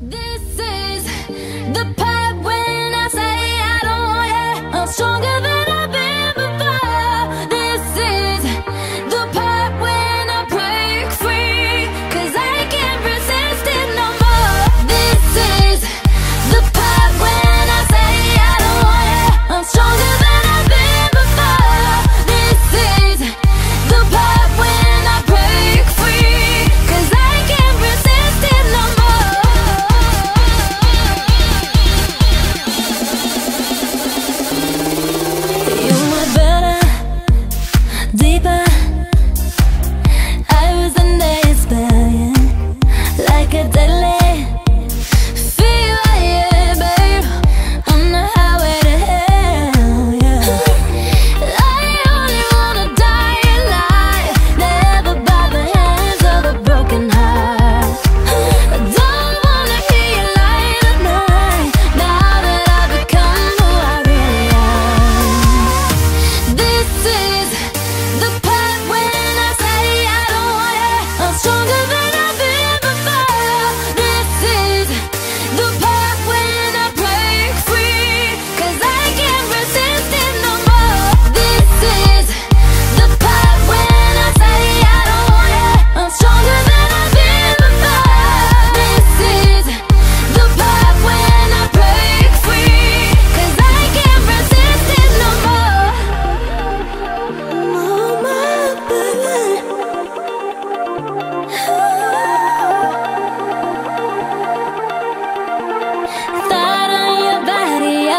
This is the part when I say I don't want it. I'm stronger. deeper I was under his spell, yeah. Like a deadly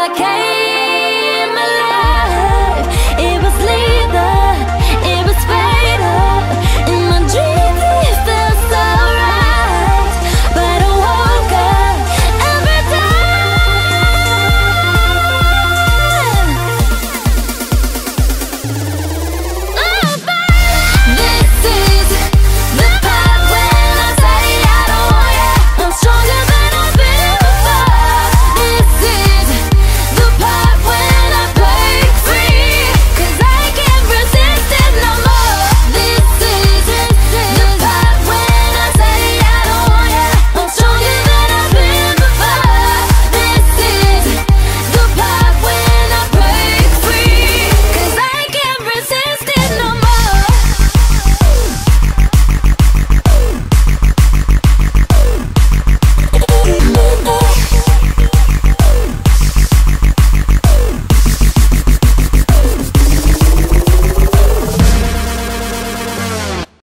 I can't